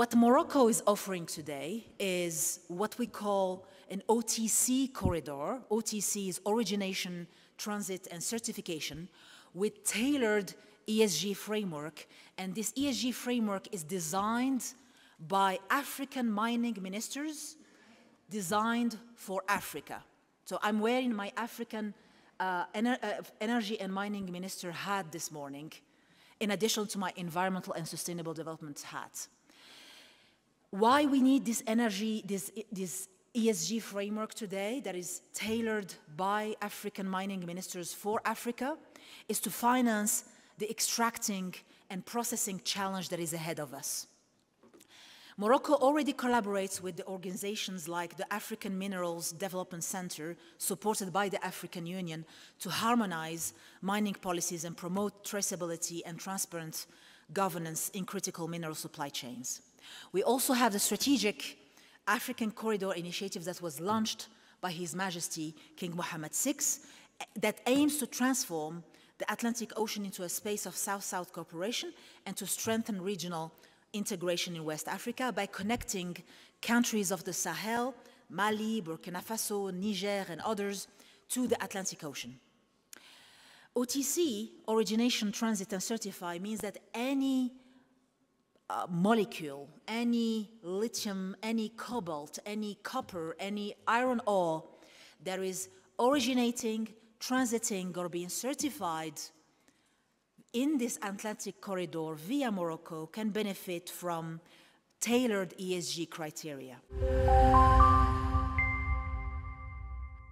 What Morocco is offering today is what we call an OTC corridor. OTC is origination, transit, and certification with tailored ESG framework. And this ESG framework is designed by African mining ministers, designed for Africa. So I'm wearing my African uh, ener uh, energy and mining minister hat this morning, in addition to my environmental and sustainable development hat. Why we need this energy, this, this ESG framework today that is tailored by African mining ministers for Africa is to finance the extracting and processing challenge that is ahead of us. Morocco already collaborates with the organizations like the African Minerals Development Center, supported by the African Union, to harmonize mining policies and promote traceability and transparent governance in critical mineral supply chains. We also have the strategic African Corridor initiative that was launched by His Majesty King Mohammed VI that aims to transform the Atlantic Ocean into a space of South-South cooperation and to strengthen regional integration in West Africa by connecting countries of the Sahel, Mali, Burkina Faso, Niger, and others to the Atlantic Ocean. OTC, origination, transit, and certify, means that any molecule, any lithium, any cobalt, any copper, any iron ore that is originating, transiting, or being certified in this Atlantic corridor via Morocco can benefit from tailored ESG criteria.